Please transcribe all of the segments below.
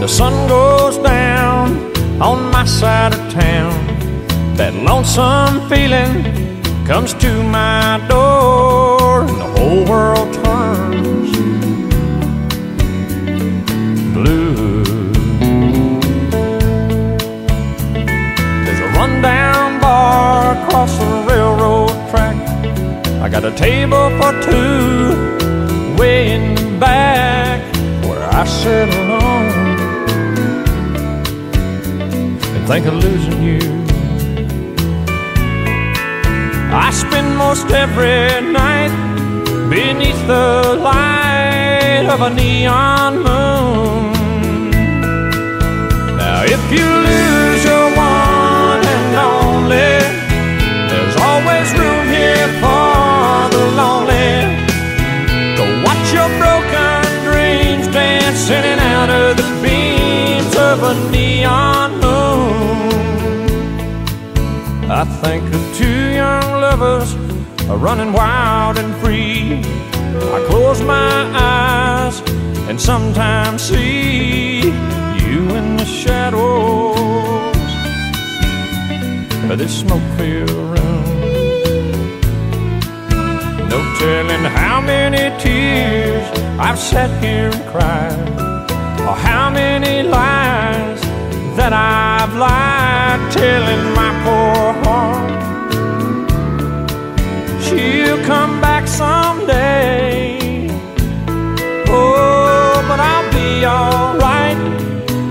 the sun goes down on my side of town, that lonesome feeling comes to my door, and the whole world turns blue. There's a rundown bar across the railroad track. I got a table for two way in the back where I sit alone think of losing you. I spend most every night beneath the light of a neon moon. Now, if you I think of two young lovers running wild and free. I close my eyes and sometimes see you in the shadows of this smoke-filled room. No telling how many tears I've sat here and cried, or how many lies that I've lied, telling my poor heart she'll come back someday. Oh, but I'll be alright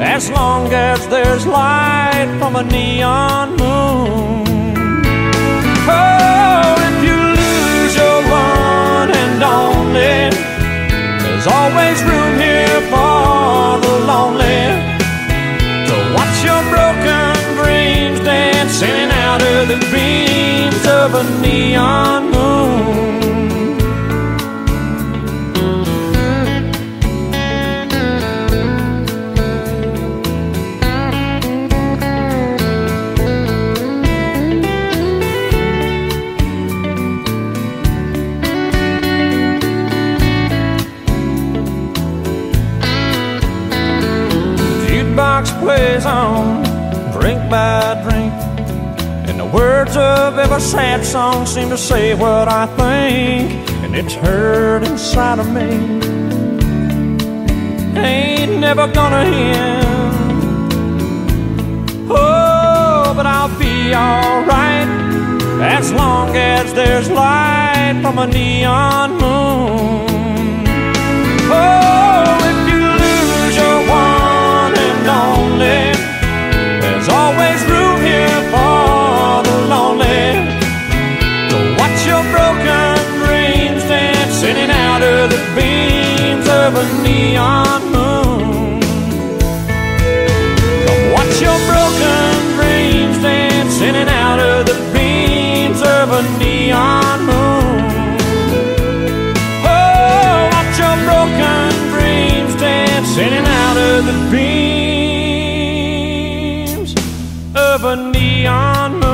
as long as there's light from a neon moon. Of a neon moon. Jukebox plays on, drink by drink. Words of every sad song seem to say what I think. And it's hurt inside of me. Ain't never gonna end. Oh, but I'll be alright as long as there's light from a neon moon. the beams of a neon